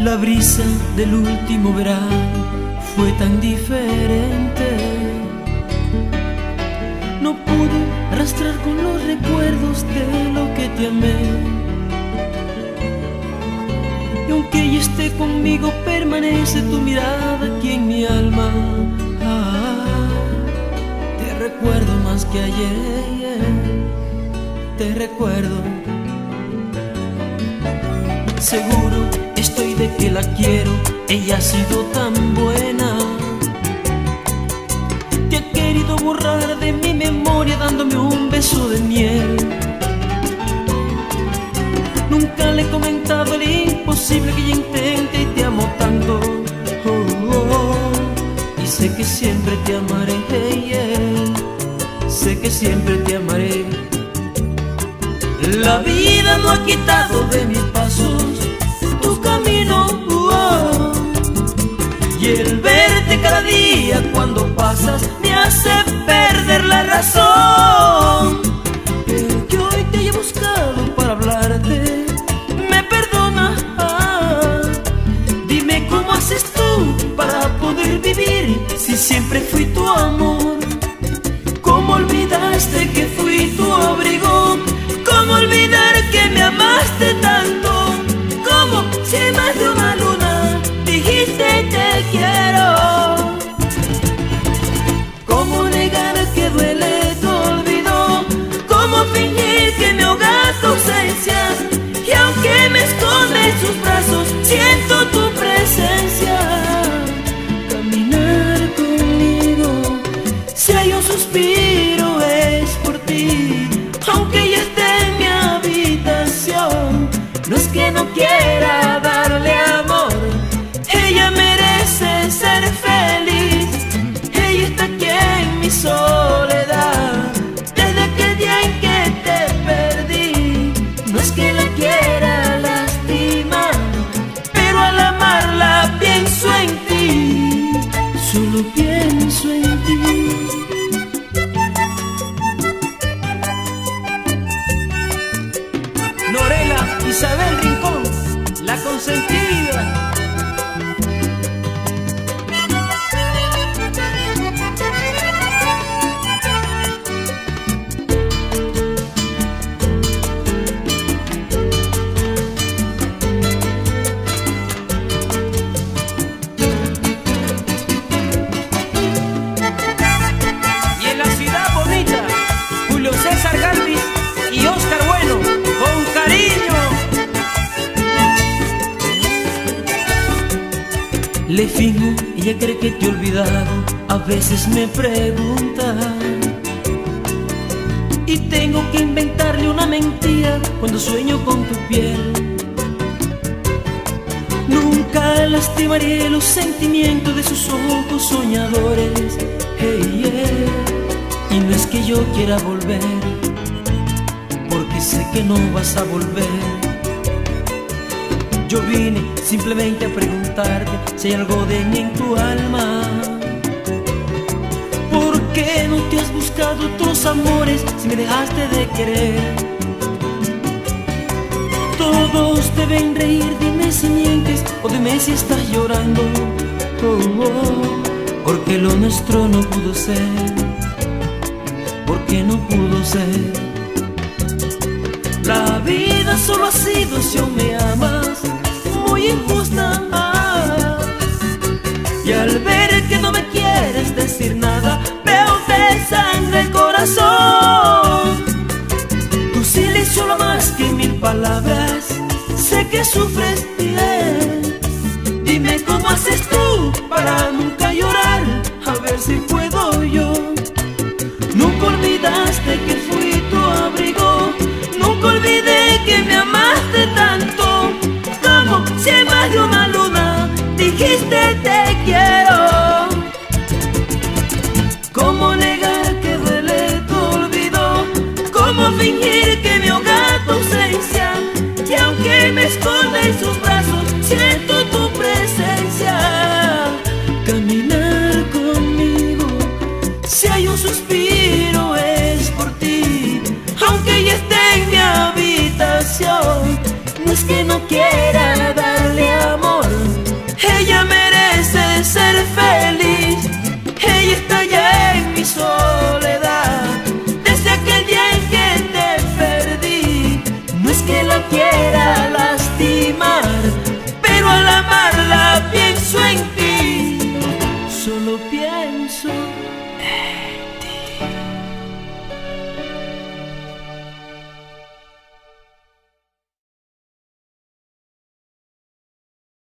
La brisa del último verano fue tan diferente. No pude arrastrar con los recuerdos de lo que te amé. Y aunque ella esté conmigo, permanece tu mirada aquí en mi alma. Ah, te recuerdo más que ayer, te recuerdo. Seguro estoy de que la quiero, ella ha sido tan buena. Te ha querido borrar de mi memoria dándome un beso de miel. Nunca le he comentado lo imposible que ella intente y te amo tanto. Oh, oh, y sé que siempre te amaré, sé que siempre te amaré. La vida no ha quitado de mis pasos el verte cada día cuando pasas me hace perder la hay cree que te he olvidado, a veces me pregunta. Y tengo que inventarle una mentira cuando sueño con tu piel. Nunca lastimaré los sentimientos de sus ojos soñadores. Hey, yeah. Y no es que yo quiera volver, porque sé que no vas a volver. Yo vine simplemente a preguntarte si hay algo de mí en tu alma. ¿Por qué no te has buscado otros amores si me dejaste de querer? Todos deben reír, dime si mientes o dime si estás llorando. Oh, porque lo nuestro no pudo ser, porque no pudo ser. La vida solo ha sido si aún me que sufres bien. Dime cómo haces tú para nunca llorar, a ver si puedo yo. Nunca olvidaste que fui tu abrigo, nunca olvidé que me amaste tanto. Como si más de una luna dijiste te quiero. ¿Cómo negar que duele tu olvido? ¿Cómo fingir quiera darle amor. Ella merece ser feliz, ella está ya en mi soledad. Desde aquel día en que te perdí, no es que la quiera lastimar, pero al amarla pienso en ti, solo pienso